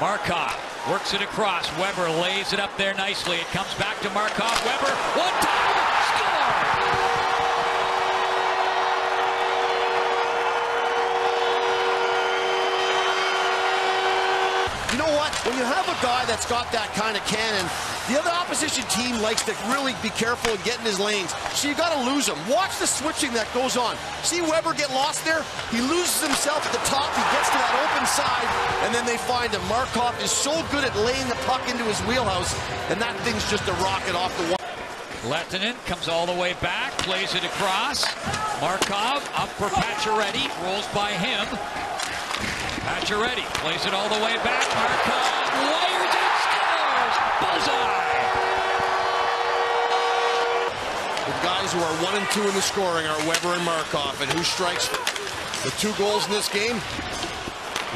Markov works it across. Weber lays it up there nicely. It comes back to Markov. Weber, You know what? When you have a guy that's got that kind of cannon, the other opposition team likes to really be careful and get in his lanes. So you got to lose him. Watch the switching that goes on. See Weber get lost there? He loses himself at the top. He gets to that open side, and then they find him. Markov is so good at laying the puck into his wheelhouse, and that thing's just a rocket off the wall. Lehkonen comes all the way back, plays it across. Markov up for Pacioretty, rolls by him. Pacioretty plays it all the way back. Markov wires it, scores! Bullseye! The guys who are one and two in the scoring are Weber and Markov, and who strikes the two goals in this game?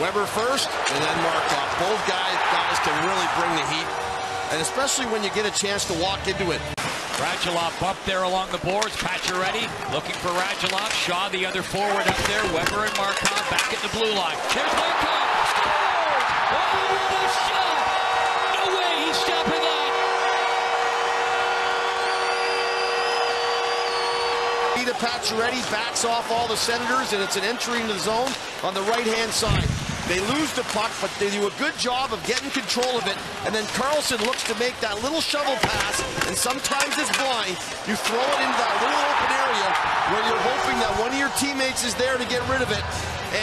Weber first, and then Markov. Both guys, guys can really bring the heat, and especially when you get a chance to walk into it. Radulov up there along the boards. Pacioretty looking for Radulov. Shaw, the other forward up there. Weber and Markov back at the blue line. There's Markov. Scores! Oh, what a shot! No way he's stopping that. Peter Pacioretty backs off all the Senators, and it's an entry into the zone on the right-hand side. They lose the puck, but they do a good job of getting control of it. And then Karlsson looks to make that little shovel pass, and sometimes it's blind. You throw it into that little open area where you're hoping that one of your teammates is there to get rid of it.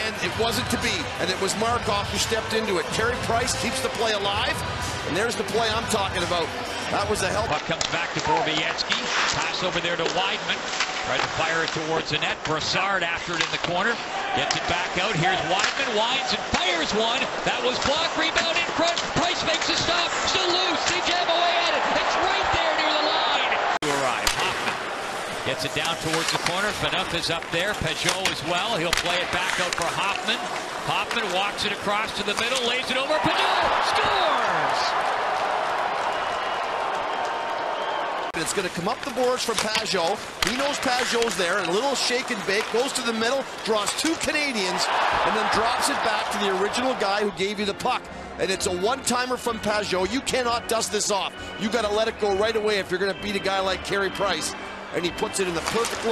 And it wasn't to be. And it was Markov who stepped into it. Carey Price keeps the play alive. And there's the play I'm talking about. That was a help. Puck comes back to Borowiecki. Pass over there to Wideman. Tried to fire it towards the net. Brassard after it in the corner. Gets it back out. Here's Wideman. Winds and fires one. That was blocked. Rebound in front. Price makes a stop. Still loose. They jam away at it. It's right there near the line. To arrive. Hoffman gets it down towards the corner. Phaneuf is up there. Pageau as well. He'll play it back out for Hoffman. Hoffman walks it across to the middle. Lays it over. Pageau scores. It's going to come up the boards from Pageau. He knows Pageau's there, and a little shake and bake, goes to the middle, draws two Canadiens, and then drops it back to the original guy who gave you the puck. And it's a one-timer from Pageau. You cannot dust this off. You got to let it go right away if you're going to beat a guy like Carey Price. And he puts it in the perfect